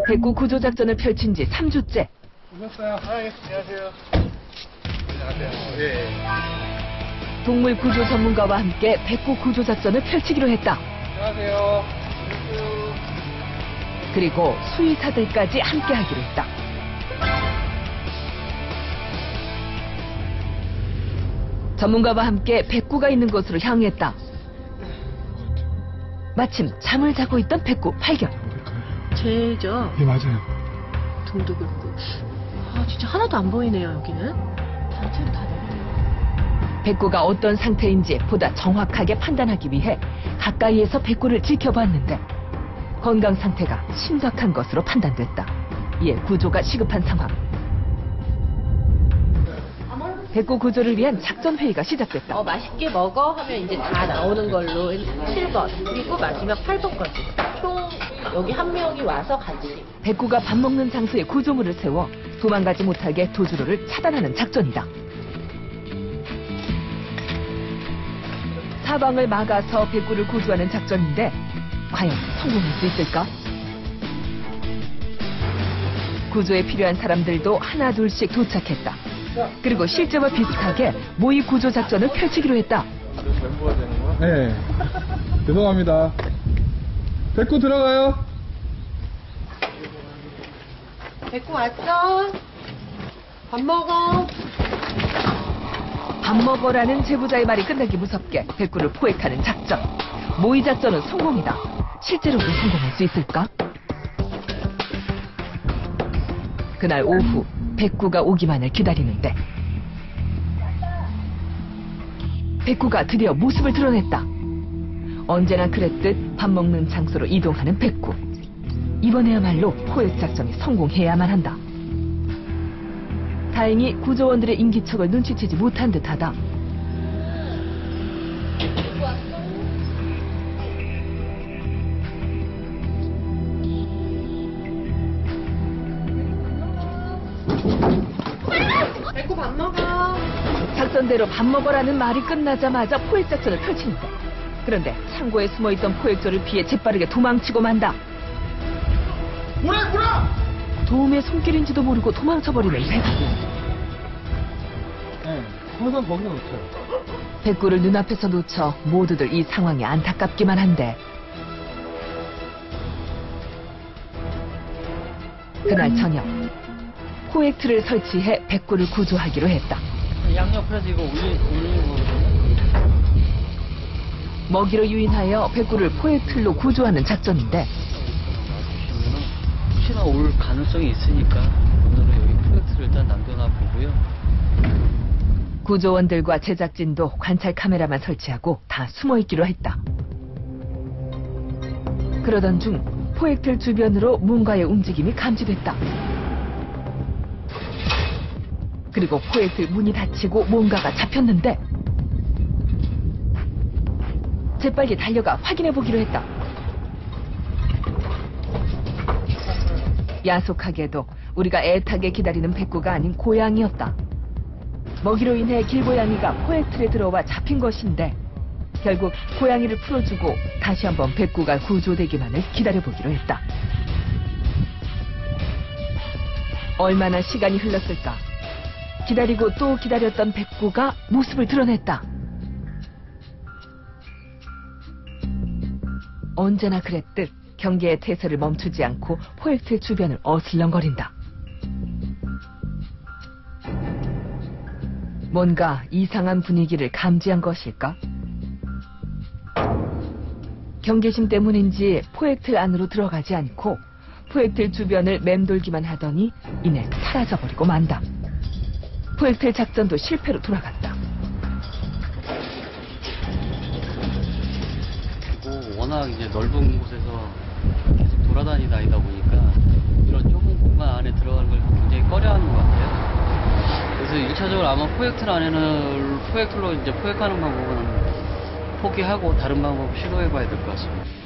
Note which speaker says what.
Speaker 1: 백구 구조 작전을 펼친 지 3주째.
Speaker 2: 오셨어요? 아, 예. 안녕하세요. 안녕하세요. 예.
Speaker 1: 동물 구조 전문가와 함께 백구 구조 작전을 펼치기로 했다.
Speaker 2: 안녕하세요.
Speaker 1: 그리고 수의사들까지 함께 하기로 했다. 전문가와 함께 백구가 있는 곳으로 향했다. 마침 잠을 자고 있던 백구 발견.
Speaker 3: 쟤죠?
Speaker 2: 예, 맞아요.
Speaker 3: 등도 긋고. 아, 진짜 하나도 안 보이네요, 여기는. 단체로 다 내려요.
Speaker 1: 백구가 어떤 상태인지 보다 정확하게 판단하기 위해 가까이에서 백구를 지켜봤는데 건강 상태가 심각한 것으로 판단됐다. 이에 구조가 시급한 상황. 백구 구조를 위한 작전 회의가 시작됐다.
Speaker 3: 어, 맛있게 먹어 하면 이제 다 나오는 걸로 7번. 그리고 마지막 8번까지. 총 여기 한 명이 와서 같이.
Speaker 1: 백구가 밥 먹는 장소에 구조물을 세워 도망가지 못하게 도주로를 차단하는 작전이다. 사방을 막아서 백구를 구조하는 작전인데 과연 성공할 수 있을까? 구조에 필요한 사람들도 하나 둘씩 도착했다. 그리고 실제와 비슷하게 모의 구조 작전을 펼치기로 했다.
Speaker 2: 네. 죄송합니다. 백구 들어가요.
Speaker 3: 백구 왔어? 밥 먹어?
Speaker 1: 밥 먹어라는 제보자의 말이 끝나기 무섭게 백구를 포획하는 작전. 모의 작전은 성공이다. 실제로도 성공할 수 있을까? 그날 오후 백구가 오기만을 기다리는데 백구가 드디어 모습을 드러냈다. 언제나 그랬듯 밥 먹는 장소로 이동하는 백구. 이번에야말로 포획 작전이 성공해야만 한다. 다행히 구조원들의 인기척을 눈치채지 못한 듯하다.
Speaker 3: 밥 먹어?
Speaker 1: 작전대로 밥 먹어라는 말이 끝나자마자 포획 작전을 펼치는데 그런데 창고에 숨어있던 포획조를 피해 재빠르게 도망치고 만다.
Speaker 2: 뭐라, 뭐라!
Speaker 1: 도움의 손길인지도 모르고 도망쳐버리는 백구.
Speaker 2: 네. 항상 거기다 놓쳐요.
Speaker 1: 백구를 눈앞에서 놓쳐 모두들 이 상황이 안타깝기만 한데 그날 저녁 포획틀을 설치해 백구를 구조하기로 했다.
Speaker 4: 양옆에서 이거 올리, 올리는 거거든요.
Speaker 1: 먹이로 유인하여 백구를 포획틀로 구조하는 작전인데
Speaker 4: 혹시나 올 가능성이 있으니까 오늘은 여기 프로젝트를 일단 남겨놔 보고요.
Speaker 1: 구조원들과 제작진도 관찰 카메라만 설치하고 다 숨어 있기로 했다. 그러던 중 포획틀 주변으로 뭔가의 움직임이 감지됐다. 그리고 포획틀 문이 닫히고 뭔가가 잡혔는데 재빨리 달려가 확인해 보기로 했다. 야속하게도 우리가 애타게 기다리는 백구가 아닌 고양이였다. 먹이로 인해 길고양이가 포획틀에 들어와 잡힌 것인데 결국 고양이를 풀어주고 다시 한번 백구가 구조되기만을 기다려보기로 했다. 얼마나 시간이 흘렀을까? 기다리고 또 기다렸던 백구가 모습을 드러냈다. 언제나 그랬듯 경계의 태세를 멈추지 않고 포획틀 주변을 어슬렁거린다. 뭔가 이상한 분위기를 감지한 것일까? 경계심 때문인지 포획틀 안으로 들어가지 않고 포획틀 주변을 맴돌기만 하더니 이내 사라져버리고 만다. 포획틀 작전도 실패로 돌아갔다.
Speaker 4: 그리고 워낙 이제 넓은 곳에서 계속 돌아다니다 이다 보니까 이런 좁은 공간 안에 들어가는 걸 굉장히 꺼려하는 것 같아요. 그래서 1차적으로 아마 포획틀 안에는 포획틀로 이제 포획하는 방법은 포기하고 다른 방법 시도해봐야 될 것 같습니다.